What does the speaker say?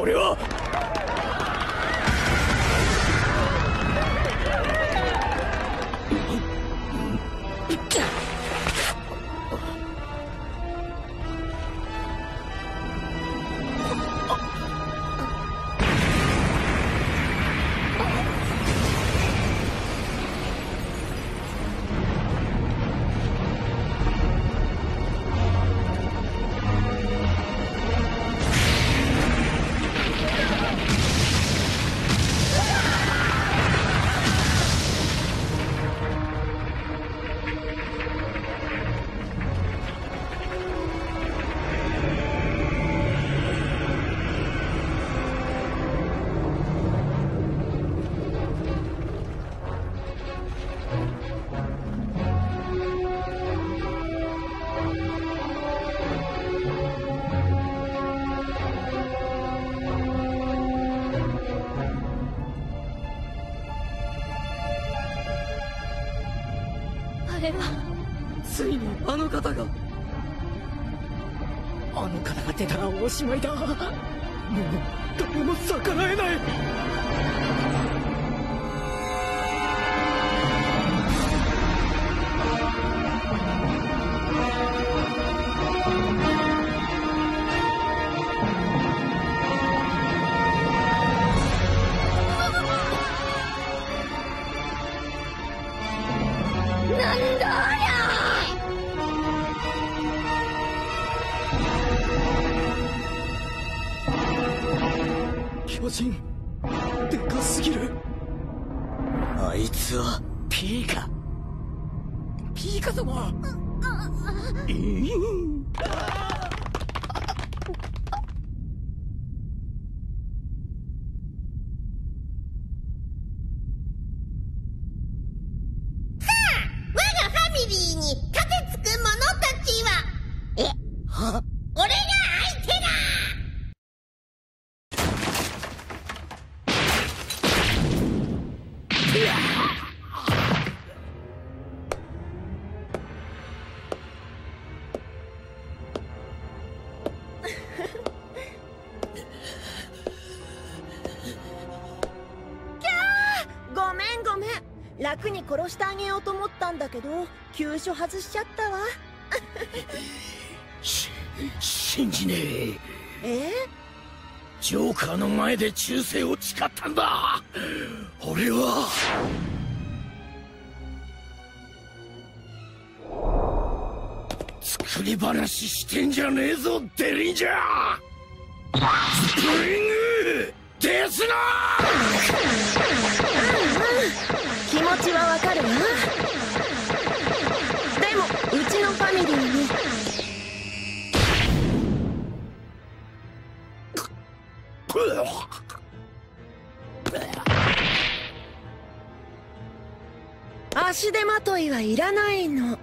これは。れはついにあの方があの方が出たらおしまいだ。もう誰も逆らえなんだありゃ巨人でかすぎる。あいつはピーカ。ピーカ様。えーがファミリーに盾つく者たちは。え？は？俺が相手だ！ご楽に殺してあげようと思ったんだけど急所外しちゃったわ。し信じねえ。え？ジョーカーの前で忠誠を誓ったんだ。俺は。作り話してんじゃねえぞデリンジャー。スプリング！デスナ気持ちはわかるわでもうちのファミリーに足手まといはいらないの。